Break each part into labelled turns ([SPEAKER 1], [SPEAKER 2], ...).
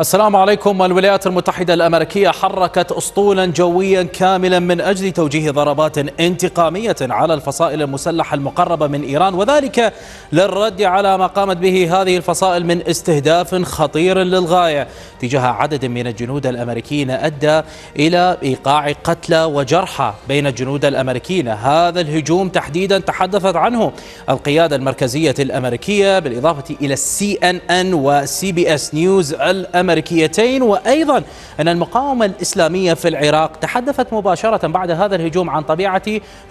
[SPEAKER 1] السلام عليكم. الولايات المتحدة الأمريكية حركت أسطولا جويا كاملا من أجل توجيه ضربات انتقامية على الفصائل المسلحة المقربة من إيران وذلك للرد على ما قامت به هذه الفصائل من استهداف خطير للغاية. تجاه عدد من الجنود الأمريكيين أدى إلى إيقاع قتلى وجرحى بين الجنود الأمريكيين. هذا الهجوم تحديدا تحدثت عنه القيادة المركزية الأمريكية بالإضافة إلى السي أن أن وسي بي أس نيوز الأمريكية. الأمريكيتين وأيضا أن المقاومة الإسلامية في العراق تحدثت مباشرة بعد هذا الهجوم عن طبيعة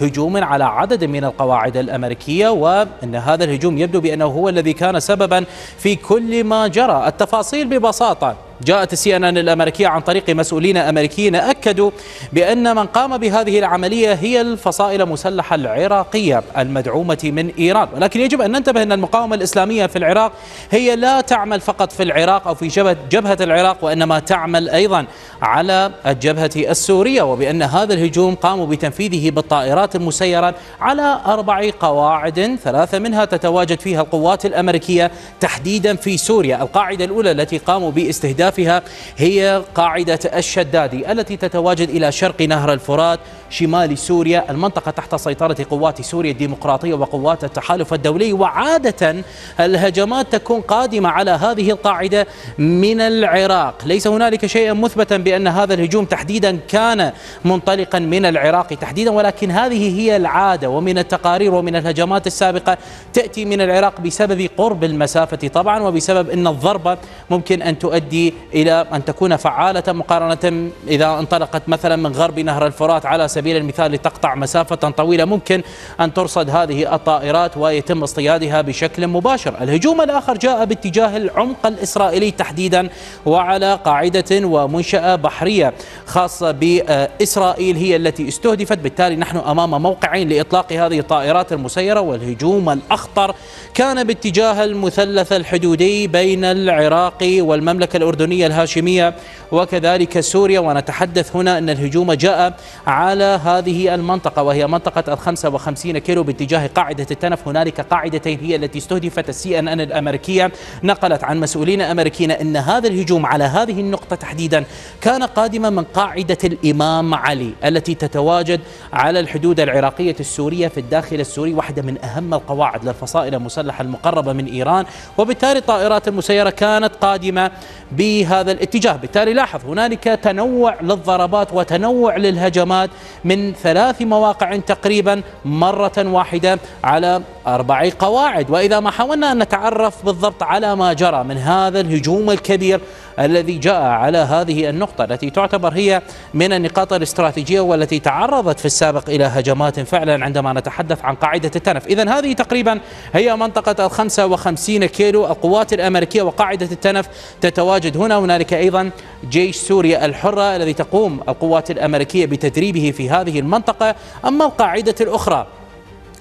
[SPEAKER 1] هجوم على عدد من القواعد الأمريكية وأن هذا الهجوم يبدو بأنه هو الذي كان سببا في كل ما جرى. التفاصيل ببساطة جاءت السي ان ان الأمريكية عن طريق مسؤولين أمريكيين أكدوا بأن من قام بهذه العملية هي الفصائل المسلحة العراقية المدعومة من إيران، ولكن يجب أن ننتبه أن المقاومة الإسلامية في العراق هي لا تعمل فقط في العراق أو في جبهه جبهة العراق وإنما تعمل أيضا على الجبهة السورية وبأن هذا الهجوم قاموا بتنفيذه بالطائرات المسيرة على أربع قواعد ثلاثة منها تتواجد فيها القوات الأمريكية تحديدا في سوريا، القاعدة الأولى التي قاموا باستهداف أهدافها هي قاعدة الشدادي التي تتواجد إلى شرق نهر الفرات شمال سوريا المنطقة تحت سيطرة قوات سوريا الديمقراطية وقوات التحالف الدولي. وعادة الهجمات تكون قادمة على هذه القاعدة من العراق. ليس هنالك شيء مثبتا بأن هذا الهجوم تحديدا كان منطلقا من العراق تحديدا ولكن هذه هي العادة. ومن التقارير ومن الهجمات السابقة تأتي من العراق بسبب قرب المسافة طبعا وبسبب أن الضربة ممكن أن تؤدي إلى أن تكون فعالة مقارنة إذا انطلقت مثلا من غرب نهر الفرات على سبيل المثال لتقطع مسافة طويلة ممكن أن ترصد هذه الطائرات ويتم اصطيادها بشكل مباشر. الهجوم الآخر جاء باتجاه العمق الإسرائيلي تحديدا وعلى قاعدة ومنشأة بحرية خاصة بإسرائيل هي التي استهدفت. بالتالي نحن أمام موقعين لإطلاق هذه الطائرات المسيرة والهجوم الأخطر كان باتجاه المثلث الحدودي بين العراق والمملكة الأردنية الهاشمية وكذلك سوريا. ونتحدث هنا أن الهجوم جاء على هذه المنطقة وهي منطقة الخمسة وخمسين كيلو باتجاه قاعدة التنف. هنالك قاعدتين هي التي استهدفت السي إن إن الأمريكية. نقلت عن مسؤولين أمريكيين أن هذا الهجوم على هذه النقطة تحديدا كان قادما من قاعدة الإمام علي التي تتواجد على الحدود العراقية السورية في الداخل السوري واحدة من أهم القواعد للفصائل المسلحة المقربة من إيران. وبالتالي الطائرات المسيرة كانت قادمة بهذا الاتجاه. بالتالي لاحظ هنالك تنوع للضربات وتنوع للهجمات من ثلاث مواقع تقريبا مرة واحدة على أربع قواعد. وإذا ما حاولنا أن نتعرف بالضبط على ما جرى من هذا الهجوم الكبير الذي جاء على هذه النقطة التي تعتبر هي من النقاط الاستراتيجية والتي تعرضت في السابق إلى هجمات فعلا عندما نتحدث عن قاعدة التنف. إذا هذه تقريبا هي منطقة الخمسة وخمسين كيلو القوات الأمريكية وقاعدة التنف تتواجد هنا. هنالك أيضا جيش سوريا الحرة الذي تقوم القوات الأمريكية بتدريبه في هذه المنطقة. أما القاعدة الأخرى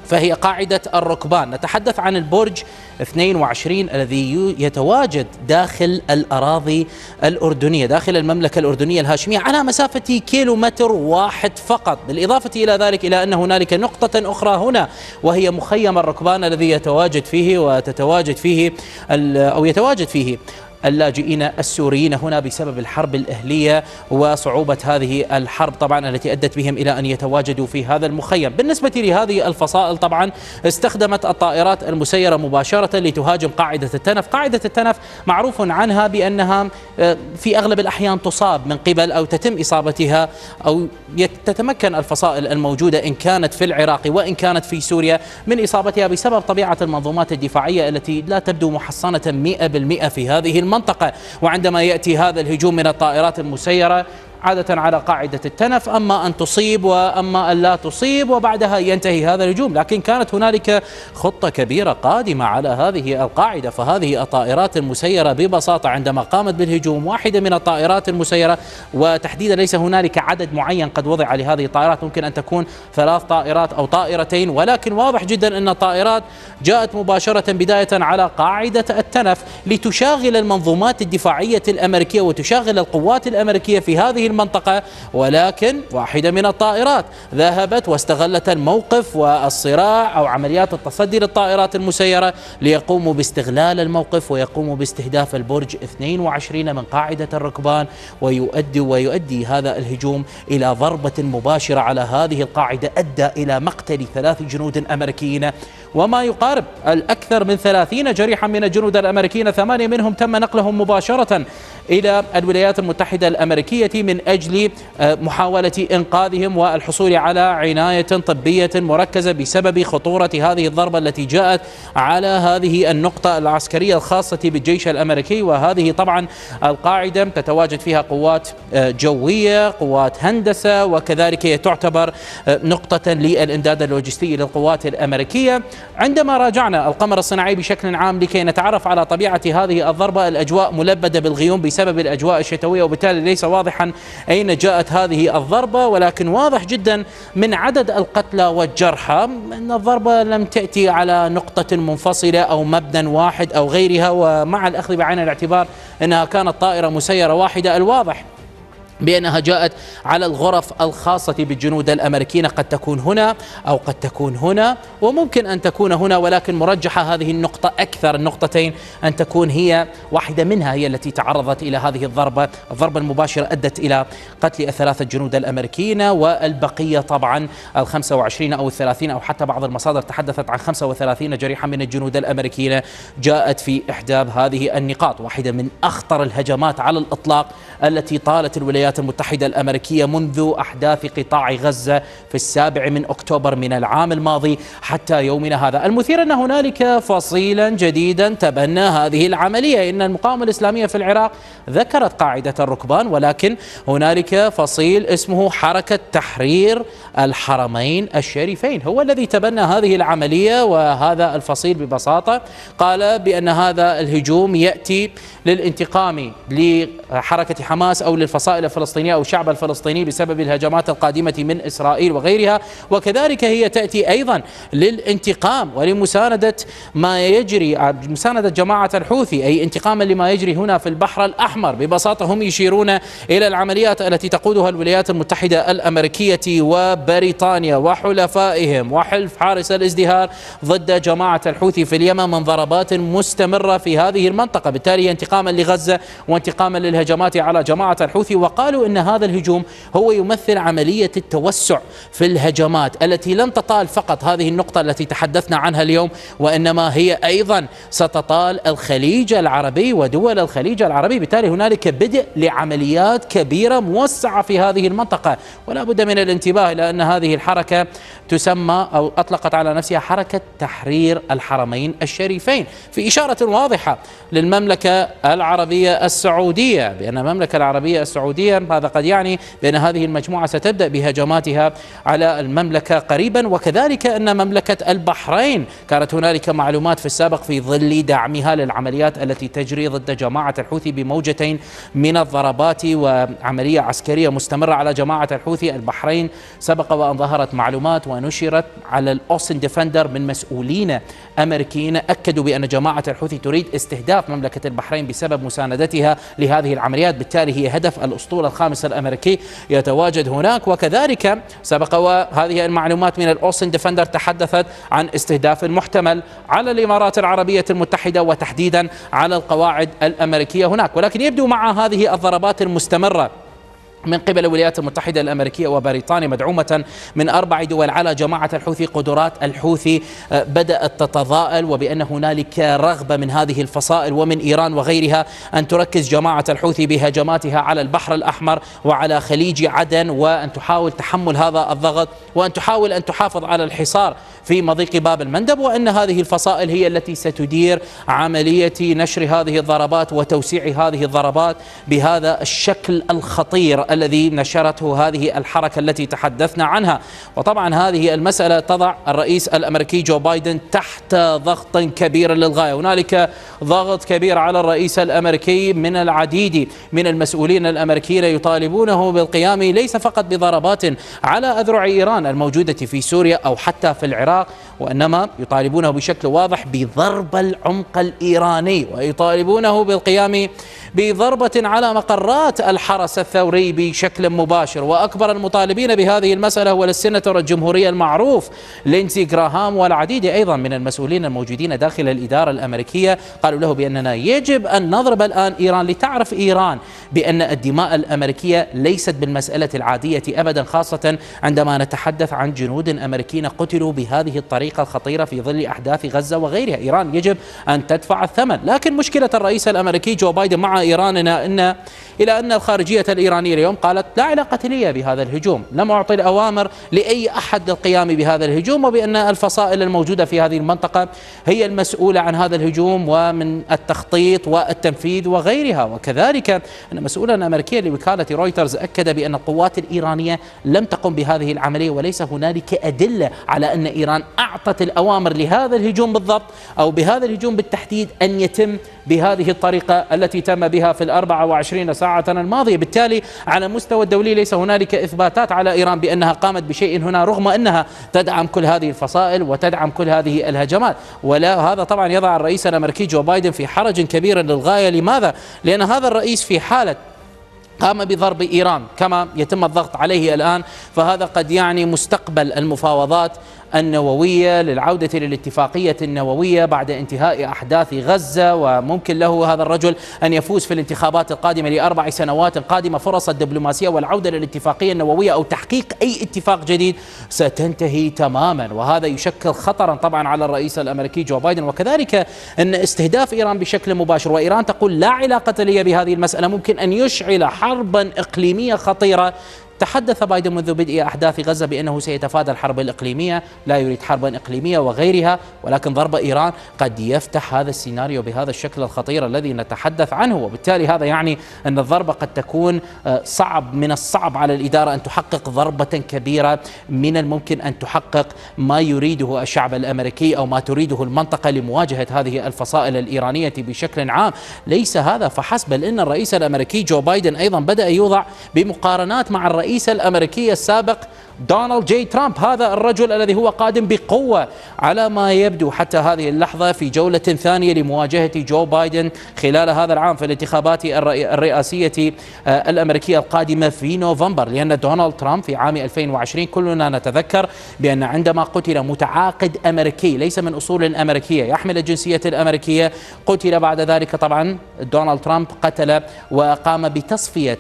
[SPEAKER 1] فهي قاعدة الركبان. نتحدث عن البرج 22 الذي يتواجد داخل الأراضي الأردنية داخل المملكة الأردنية الهاشمية على مسافة كيلو متر واحد فقط. بالإضافة إلى ذلك إلى أن هنالك نقطة أخرى هنا وهي مخيم الركبان الذي يتواجد فيه وتتواجد فيه أو يتواجد فيه اللاجئين السوريين هنا بسبب الحرب الأهلية وصعوبة هذه الحرب طبعا التي أدت بهم إلى أن يتواجدوا في هذا المخيم. بالنسبة لهذه الفصائل طبعا استخدمت الطائرات المسيرة مباشرة لتهاجم قاعدة التنف. قاعدة التنف معروف عنها بأنها آه، في أغلب الأحيان تصاب من قبل أو تتم إصابتها أو تتمكن الفصائل الموجودة إن كانت في العراق وإن كانت في سوريا من إصابتها بسبب طبيعة المنظومات الدفاعية التي لا تبدو محصنة 100% في هذه المنطقة. وعندما يأتي هذا الهجوم من الطائرات المسيرة عادة على قاعدة التنف أما أن تصيب وأما أن لا تصيب وبعدها ينتهي هذا الهجوم. لكن كانت هنالك خطة كبيرة قادمة على هذه القاعدة فهذه الطائرات المسيرة ببساطة عندما قامت بالهجوم واحدة من الطائرات المسيرة. وتحديدا ليس هنالك عدد معين قد وضع لهذه الطائرات ممكن أن تكون ثلاث طائرات أو طائرتين. ولكن واضح جدا أن الطائرات جاءت مباشرة بداية على قاعدة التنف لتشاغل المنظومات الدفاعية الأمريكية وتشاغل القوات الأمريكية في هذه المنطقة ولكن واحدة من الطائرات ذهبت واستغلت الموقف والصراع أو عمليات التصدي للطائرات المسيرة ليقوموا باستغلال الموقف ويقوموا باستهداف البرج 22 من قاعدة الركبان ويؤدي ويؤدي هذا الهجوم إلى ضربة مباشرة على هذه القاعدة أدى إلى مقتل ثلاث جنود أمريكيين. وما يقارب الأكثر من ثلاثين جريحا من الجنود الأمريكيين ثمانية منهم تم نقلهم مباشرة إلى الولايات المتحدة الأمريكية من أجل آه، محاولة إنقاذهم والحصول على عناية طبية مركزة بسبب خطورة هذه الضربة التي جاءت على هذه النقطة العسكرية الخاصة بالجيش الأمريكي. وهذه طبعا القاعدة تتواجد فيها قوات آه، جوية قوات هندسة وكذلك هي تعتبر آه، نقطة للإمداد اللوجستي للقوات الأمريكية. عندما راجعنا القمر الصناعي بشكل عام لكي نتعرف على طبيعة هذه الضربة الأجواء ملبدة بالغيوم بسبب الأجواء الشتوية وبالتالي ليس واضحا أين جاءت هذه الضربة؟ ولكن واضح جدا من عدد القتلى والجرحى أن الضربة لم تأتي على نقطة منفصلة أو مبنى واحد أو غيرها ومع الأخذ بعين الاعتبار أنها كانت طائرة مسيرة واحدة. الواضح بأنها جاءت على الغرف الخاصة بالجنود الأمريكيين. قد تكون هنا أو قد تكون هنا وممكن أن تكون هنا ولكن مرجحة هذه النقطة أكثر النقطتين أن تكون هي واحدة منها هي التي تعرضت إلى هذه الضربة. الضربة المباشرة أدت إلى قتل الثلاثة جنود الأمريكيين والبقية طبعا ال 25 أو الثلاثين أو حتى بعض المصادر تحدثت عن 35 جريحا من الجنود الأمريكيين. جاءت في إحدى هذه النقاط واحدة من أخطر الهجمات على الإطلاق التي طالت الولايات الولايات المتحدة الأمريكية منذ أحداث قطاع غزة في السابع من أكتوبر من العام الماضي حتى يومنا هذا. المثير أن هنالك فصيلا جديدا تبنى هذه العملية. إن المقاومة الإسلامية في العراق ذكرت قاعدة الركبان ولكن هنالك فصيل اسمه حركة تحرير الحرمين الشريفين. هو الذي تبنى هذه العملية وهذا الفصيل ببساطة قال بأن هذا الهجوم يأتي للانتقام لحركة حماس أو للفصائل الفلسطينية أو الشعب الفلسطيني بسبب الهجمات القادمة من إسرائيل وغيرها. وكذلك هي تأتي أيضا للانتقام ولمساندة ما يجري مساندة جماعة الحوثي أي انتقاما لما يجري هنا في البحر الأحمر. ببساطة هم يشيرون إلى العمليات التي تقودها الولايات المتحدة الأمريكية وبريطانيا وحلفائهم وحلف حارس الازدهار ضد جماعة الحوثي في اليمن من ضربات مستمرة في هذه المنطقة. بالتالي انتقاما لغزة وانتقاما للهجمات على جماعة الحوثي وقالوا إن هذا الهجوم هو يمثل عملية التوسع في الهجمات التي لن تطال فقط. هذه النقطة التي تحدثنا عنها اليوم وإنما هي أيضا ستطال الخليج العربي ودول الخليج العربي. بالتالي هنالك بدء لعمليات كبيرة موسعة في هذه المنطقة. ولا بد من الانتباه إلى أن هذه الحركة تسمى أو أطلقت على نفسها حركة تحرير الحرمين الشريفين. في إشارة واضحة للمملكة العربية السعودية بأن المملكة العربية هذا قد يعني بأن هذه المجموعة ستبدأ بهجماتها على المملكة قريبا. وكذلك أن مملكة البحرين كانت هنالك معلومات في السابق في ظل دعمها للعمليات التي تجري ضد جماعة الحوثي بموجتين من الضربات وعملية عسكرية مستمرة على جماعة الحوثي. البحرين سبق وأن ظهرت معلومات ونشرت على ال OSINTdefender من مسؤولين أمريكيين أكدوا بأن جماعة الحوثي تريد استهداف مملكة البحرين بسبب مساندتها لهذه العمليات. بالتالي هي هدف الأسطول الخامس الأمريكي يتواجد هناك. وكذلك سبق وهذه المعلومات من ال OSINTdefender تحدثت عن استهداف محتمل على الإمارات العربية المتحدة وتحديدا على القواعد الأمريكية هناك. ولكن يبدو مع هذه الضربات المستمرة من قبل الولايات المتحدة الأمريكية وبريطانيا مدعومة من أربع دول على جماعة الحوثي قدرات الحوثي آه، بدأت تتضاءل وبأن هنالك رغبة من هذه الفصائل ومن إيران وغيرها أن تركز جماعة الحوثي بهجماتها على البحر الأحمر وعلى خليج عدن وأن تحاول تحمل هذا الضغط وأن تحاول أن تحافظ على الحصار في مضيق باب المندب وأن هذه الفصائل هي التي ستدير عملية نشر هذه الضربات وتوسيع هذه الضربات بهذا الشكل الخطير الذي نشرته هذه الحركة التي تحدثنا عنها. وطبعا هذه المسألة تضع الرئيس الأمريكي جو بايدن تحت ضغط كبير للغاية. هنالك ضغط كبير على الرئيس الأمريكي من العديد من المسؤولين الأمريكيين يطالبونه بالقيام ليس فقط بضربات على أذرع إيران الموجودة في سوريا أو حتى في العراق وإنما يطالبونه بشكل واضح بضرب العمق الإيراني ويطالبونه بالقيام بضربة على مقرات الحرس الثوري بشكل مباشر. وأكبر المطالبين بهذه المسألة هو السيناتور الجمهوري المعروف لينسي جراهام والعديد أيضا من المسؤولين الموجودين داخل الإدارة الأمريكية قالوا له بأننا يجب أن نضرب الآن إيران لتعرف إيران بأن الدماء الأمريكية ليست بالمسألة العادية أبدا خاصة عندما نتحدث عن جنود أمريكيين قتلوا بهذه الطريقة. الخطيرة في ظل أحداث غزة وغيرها. إيران يجب أن تدفع الثمن. لكن مشكلة الرئيس الأمريكي جو بايدن مع إيران أن إلى أن الخارجية الإيرانية اليوم قالت لا علاقة لي بهذا الهجوم. لم أعطي الأوامر لأي أحد للقيام بهذا الهجوم وبأن الفصائل الموجودة في هذه المنطقة هي المسؤولة عن هذا الهجوم ومن التخطيط والتنفيذ وغيرها. وكذلك أن مسؤولا أمريكيا لوكالة رويترز أكد بأن القوات الإيرانية لم تقم بهذه العملية وليس هنالك أدلة على أن إيران أعطت الأوامر لهذا الهجوم بالضبط أو بهذا الهجوم بالتحديد أن يتم بهذه الطريقة التي تم بها في الأربعة وعشرين ساعة الماضية. بالتالي على مستوى الدولي ليس هنالك إثباتات على إيران بأنها قامت بشيء هنا رغم أنها تدعم كل هذه الفصائل وتدعم كل هذه الهجمات. ولا هذا طبعا يضع الرئيس الأمريكي جو بايدن في حرج كبير للغاية. لماذا؟ لأن هذا الرئيس في حالة قام بضرب إيران كما يتم الضغط عليه الآن. فهذا قد يعني مستقبل المفاوضات النووية للعودة للاتفاقية النووية بعد انتهاء أحداث غزة وممكن له هذا الرجل أن يفوز في الانتخابات القادمة لأربع سنوات قادمة فرص الدبلوماسية والعودة للاتفاقية النووية أو تحقيق أي اتفاق جديد. ستنتهي تماما وهذا يشكل خطرا طبعا على الرئيس الأمريكي جو بايدن. وكذلك أن استهداف إيران بشكل مباشر وإيران تقول لا علاقة لي بهذه المسألة ممكن أن يشعل حربا إقليمية خطيرة تحدث بايدن منذ بدء أحداث غزة بأنه سيتفادى الحرب الإقليمية لا يريد حربا إقليمية وغيرها ولكن ضرب إيران قد يفتح هذا السيناريو بهذا الشكل الخطير الذي نتحدث عنه. وبالتالي هذا يعني أن الضربة قد تكون آه، صعب من الصعب على الإدارة أن تحقق ضربة كبيرة من الممكن أن تحقق ما يريده الشعب الأمريكي أو ما تريده المنطقة لمواجهة هذه الفصائل الإيرانية بشكل عام. ليس هذا فحسب بل إن الرئيس الأمريكي جو بايدن أيضا بدأ يوضع بمقارنات مع الرئيس الرئيس الأمريكي السابق دونالد جي ترامب هذا الرجل الذي هو قادم بقوة على ما يبدو حتى هذه اللحظة في جولة ثانية لمواجهة جو بايدن خلال هذا العام في الانتخابات الرئاسية آه، الأمريكية القادمة في نوفمبر لأن دونالد ترامب في عام 2020 كلنا نتذكر بأن عندما قتل متعاقد أمريكي ليس من أصول أمريكية يحمل الجنسية الأمريكية قتل بعد ذلك طبعا دونالد ترامب قتل وقام بتصفية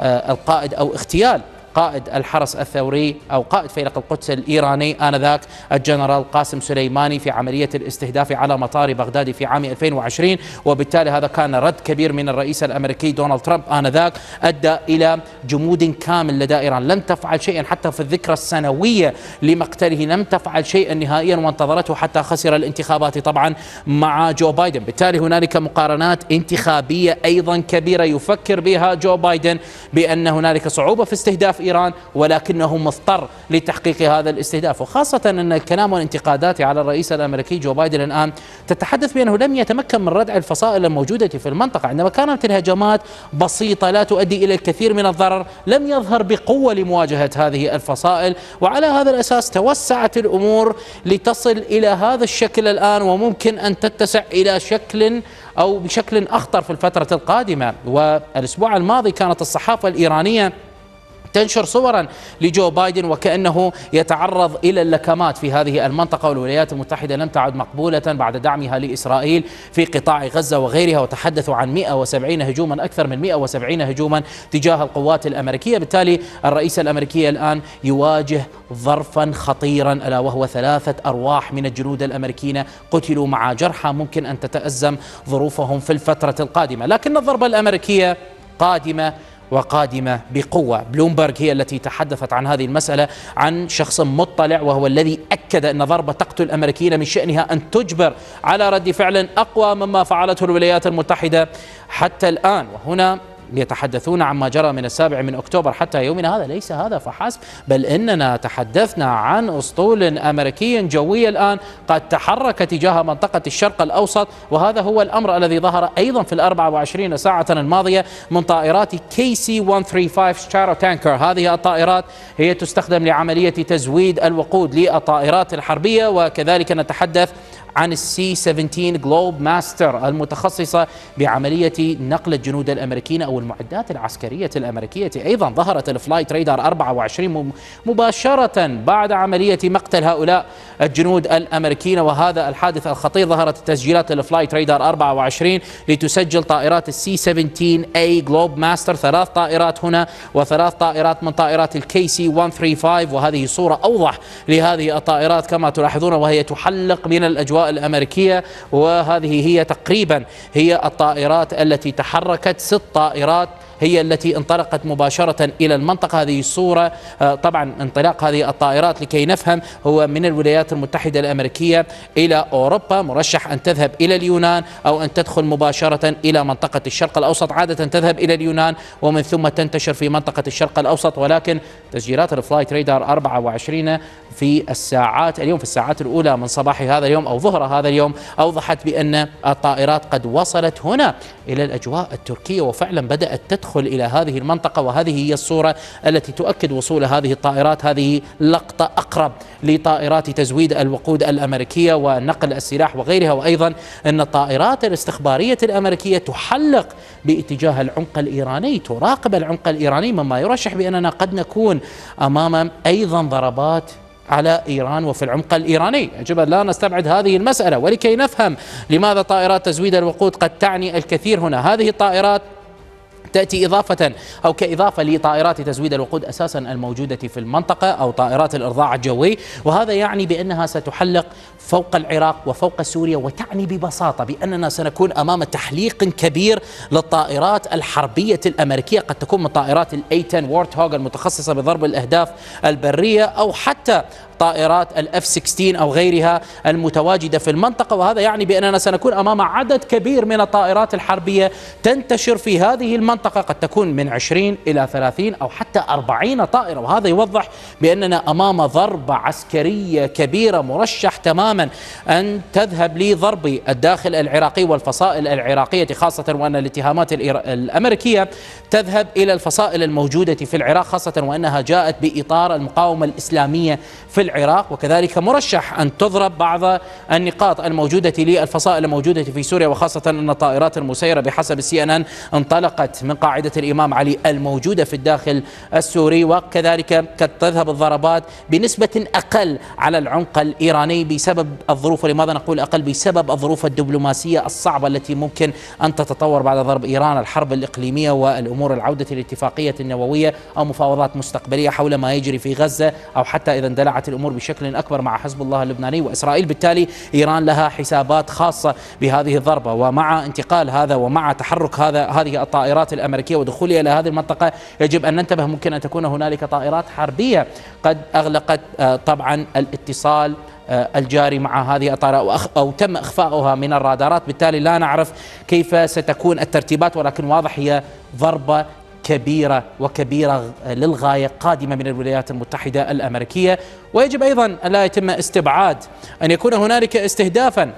[SPEAKER 1] القائد أو اغتيال. قائد الحرس الثوري أو قائد فيلق القدس الإيراني آنذاك الجنرال قاسم سليماني في عملية الاستهداف على مطار بغداد في عام 2020 وبالتالي هذا كان رد كبير من الرئيس الأمريكي دونالد ترامب آنذاك أدى إلى جمود كامل لدى إيران. لم تفعل شيئا حتى في الذكرى السنوية لمقتله لم تفعل شيئا نهائيا وانتظرته حتى خسر الانتخابات طبعا مع جو بايدن. بالتالي هنالك مقارنات انتخابية أيضا كبيرة يفكر بها جو بايدن بأن هنالك صعوبة في استهداف إيران ولكنه مضطر لتحقيق هذا الاستهداف وخاصة أن الكلام والانتقادات على الرئيس الأمريكي جو بايدن الآن تتحدث بأنه لم يتمكن من ردع الفصائل الموجودة في المنطقة عندما كانت الهجمات بسيطة لا تؤدي إلى الكثير من الضرر لم يظهر بقوة لمواجهة هذه الفصائل وعلى هذا الأساس توسعت الأمور لتصل إلى هذا الشكل الآن وممكن أن تتسع إلى شكل أو بشكل أخطر في الفترة القادمة. والأسبوع الماضي كانت الصحافة الإيرانية تنشر صورا لجو بايدن وكأنه يتعرض إلى اللكمات في هذه المنطقة والولايات المتحدة لم تعد مقبولة بعد دعمها لإسرائيل في قطاع غزة وغيرها وتحدثوا عن 170 هجوما أكثر من 170 هجوما تجاه القوات الأمريكية. بالتالي الرئيس الأمريكي الآن يواجه ظرفا خطيرا ألا وهو ثلاثة أرواح من الجنود الأمريكيين قتلوا مع جرحى ممكن أن تتأزم ظروفهم في الفترة القادمة. لكن الضربة الأمريكية قادمة وقادمة بقوة. بلومبرغ هي التي تحدثت عن هذه المسألة عن شخص مطلع وهو الذي أكد أن ضربة تقتل الأمريكيين من شأنها أن تجبر على رد فعل أقوى مما فعلته الولايات المتحدة حتى الآن. وهنا يتحدثون عما جرى من السابع من أكتوبر حتى يومنا هذا. ليس هذا فحسب بل إننا تحدثنا عن أسطول أمريكي جوي الآن قد تحرك تجاه منطقة الشرق الأوسط وهذا هو الأمر الذي ظهر أيضا في الأربع وعشرين ساعة الماضية من طائرات KC 135 Stratotanker. هذه الطائرات هي تستخدم لعملية تزويد الوقود للطائرات الحربية وكذلك نتحدث عن ال C 17 Globemaster المتخصصة بعملية نقل الجنود الأمريكيين أو المعدات العسكرية الأمريكية. أيضا ظهرت ال Flightradar 24 مباشرة بعد عملية مقتل هؤلاء الجنود الأمريكيين. وهذا الحادث الخطير ظهرت تسجيلات ال Flightradar 24 لتسجل طائرات ال C 17 A Globemaster ثلاث طائرات هنا وثلاث طائرات من طائرات ال KC 135 وهذه صورة أوضح لهذه الطائرات كما تلاحظون وهي تحلق من الأجواء الأمريكية وهذه هي تقريبا هي الطائرات التي تحركت ست طائرات هي التي انطلقت مباشرة إلى المنطقة. هذه الصورة آه، طبعا انطلاق هذه الطائرات لكي نفهم هو من الولايات المتحدة الأمريكية إلى أوروبا. مرشح أن تذهب إلى اليونان أو أن تدخل مباشرة إلى منطقة الشرق الأوسط. عادة تذهب إلى اليونان ومن ثم تنتشر في منطقة الشرق الأوسط ولكن تسجيلات الفلايت ريدار 24 في الساعات اليوم في الساعات الأولى من صباح هذا اليوم أو ظهر هذا اليوم أوضحت بأن الطائرات قد وصلت هنا إلى الأجواء التركية وفعلا بدأت تدخل إلى هذه المنطقة وهذه هي الصورة التي تؤكد وصول هذه الطائرات. هذه لقطة أقرب لطائرات تزويد الوقود الأمريكية ونقل السلاح وغيرها. وأيضا أن الطائرات الاستخبارية الأمريكية تحلق باتجاه العمق الإيراني تراقب العمق الإيراني. مما يرشح بأننا قد نكون أمام أيضا ضربات على إيران وفي العمق الإيراني. يجب أن لا نستبعد هذه المسألة ولكي نفهم لماذا طائرات تزويد الوقود قد تعني الكثير هنا. هذه الطائرات تأتي إضافة أو كإضافة لطائرات تزويد الوقود أساسا الموجودة في المنطقة أو طائرات الإرضاع الجوي. وهذا يعني بأنها ستحلق فوق العراق وفوق سوريا وتعني ببساطة بأننا سنكون أمام تحليق كبير للطائرات الحربية الأمريكية. قد تكون من طائرات الأي 10 وورت هوغ المتخصصة بضرب الأهداف البرية أو حتى طائرات الأف 16 أو غيرها المتواجدة في المنطقة وهذا يعني بأننا سنكون أمام عدد كبير من الطائرات الحربية تنتشر في هذه المنطقة قد تكون من 20 إلى 30 أو حتى 40 طائرة وهذا يوضح بأننا أمام ضربة عسكرية كبيرة مرشح تماما أن تذهب لضرب الداخل العراقي والفصائل العراقية خاصة وأن الاتهامات الأمريكية تذهب إلى الفصائل الموجودة في العراق خاصة وأنها جاءت بإطار المقاومة الإسلامية في العراق وكذلك مرشح أن تضرب بعض النقاط الموجودة للفصائل الموجودة في سوريا وخاصة أن الطائرات المسيرة بحسب السي إن إن انطلقت من قاعدة الإمام علي الموجودة في الداخل السوري. وكذلك قد تذهب الضربات بنسبة أقل على العمق الإيراني بسبب الظروف ولماذا نقول أقل؟ بسبب الظروف الدبلوماسية الصعبة التي ممكن أن تتطور بعد ضرب إيران الحرب الإقليمية والأمور العودة للاتفاقية النووية أو مفاوضات مستقبلية حول ما يجري في غزة أو حتى إذا اندلعت الأمور بشكل أكبر مع حزب الله اللبناني وإسرائيل. بالتالي إيران لها حسابات خاصة بهذه الضربة. ومع انتقال هذا ومع تحرك هذا هذه الطائرات الأمريكية ودخولها إلى هذه المنطقة يجب أن ننتبه ممكن أن تكون هنالك طائرات حربية قد أغلقت آه، طبعا الاتصال آه، الجاري مع هذه الطائرة أو تم إخفاؤها من الرادارات. بالتالي لا نعرف كيف ستكون الترتيبات ولكن واضح هي ضربة كبيرة وكبيرة للغاية قادمة من الولايات المتحدة الأمريكية. ويجب أيضا أن لا يتم استبعاد أن يكون هنالك استهدافا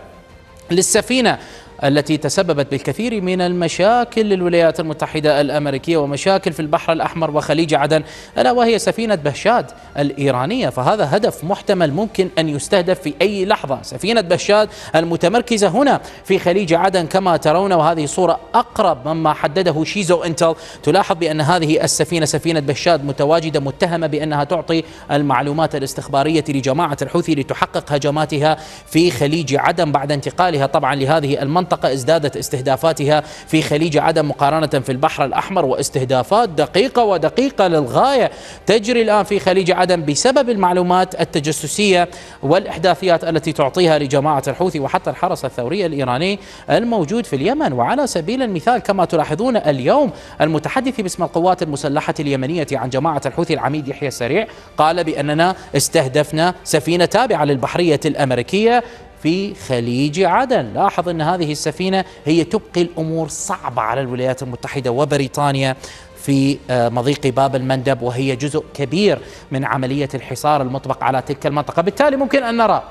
[SPEAKER 1] للسفينة التي تسببت بالكثير من المشاكل للولايات المتحدة الأمريكية ومشاكل في البحر الأحمر وخليج عدن ألا وهي سفينة بهشاد الإيرانية. فهذا هدف محتمل ممكن أن يستهدف في أي لحظة. سفينة بهشاد المتمركزة هنا في خليج عدن كما ترون وهذه صورة أقرب مما حدده شيزو إنتل. تلاحظ بأن هذه السفينة سفينة بهشاد متواجدة متهمة بأنها تعطي المعلومات الاستخبارية لجماعة الحوثي لتحقق هجماتها في خليج عدن بعد انتقالها. طبعا لهذه المنطقة المنطقة ازدادت استهدافاتها في خليج عدن مقارنة في البحر الأحمر واستهدافات دقيقة ودقيقة للغاية تجري الآن في خليج عدن بسبب المعلومات التجسسية والإحداثيات التي تعطيها لجماعة الحوثي وحتى الحرس الثوري الإيراني الموجود في اليمن. وعلى سبيل المثال كما تلاحظون اليوم المتحدث باسم القوات المسلحة اليمنية عن جماعة الحوثي العميد يحيى السريع قال بأننا استهدفنا سفينة تابعة للبحرية الأمريكية في خليج عدن. لاحظ أن هذه السفينة هي تبقي الأمور صعبة على الولايات المتحدة وبريطانيا في آه، مضيق باب المندب وهي جزء كبير من عملية الحصار المطبق على تلك المنطقة. بالتالي ممكن أن نرى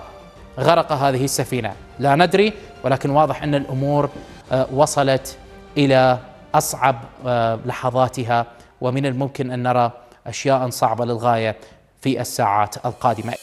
[SPEAKER 1] غرق هذه السفينة. لا ندري ولكن واضح أن الأمور آه، وصلت إلى أصعب آه، لحظاتها ومن الممكن أن نرى أشياء صعبة للغاية في الساعات القادمة.